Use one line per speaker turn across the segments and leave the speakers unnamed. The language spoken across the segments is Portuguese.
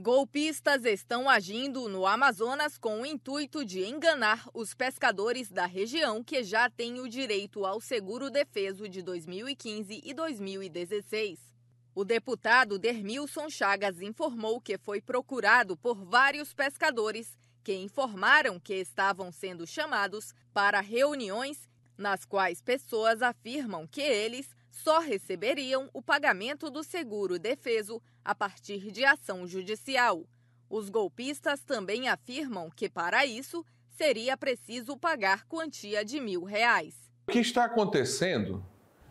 Golpistas estão agindo no Amazonas com o intuito de enganar os pescadores da região que já têm o direito ao seguro defeso de 2015 e 2016. O deputado Dermilson Chagas informou que foi procurado por vários pescadores que informaram que estavam sendo chamados para reuniões nas quais pessoas afirmam que eles só receberiam o pagamento do seguro defeso a partir de ação judicial. Os golpistas também afirmam que, para isso, seria preciso pagar quantia de mil reais.
O que está acontecendo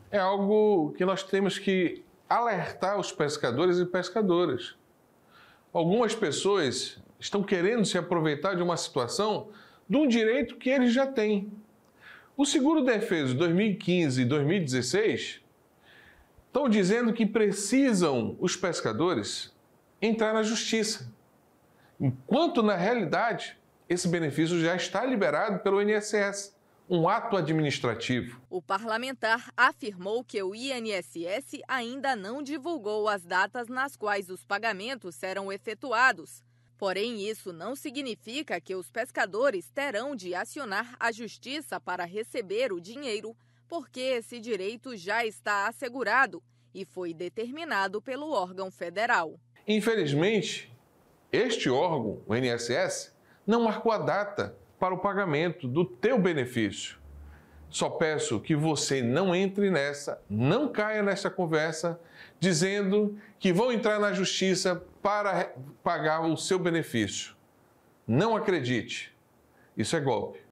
é algo que nós temos que alertar os pescadores e pescadoras. Algumas pessoas estão querendo se aproveitar de uma situação de um direito que eles já têm. O seguro defeso 2015 e 2016 estão dizendo que precisam os pescadores entrar na justiça, enquanto na realidade esse benefício já está liberado pelo INSS, um ato administrativo.
O parlamentar afirmou que o INSS ainda não divulgou as datas nas quais os pagamentos serão efetuados. Porém, isso não significa que os pescadores terão de acionar a justiça para receber o dinheiro porque esse direito já está assegurado e foi determinado pelo órgão federal.
Infelizmente, este órgão, o INSS, não marcou a data para o pagamento do teu benefício. Só peço que você não entre nessa, não caia nessa conversa dizendo que vão entrar na justiça para pagar o seu benefício. Não acredite. Isso é golpe.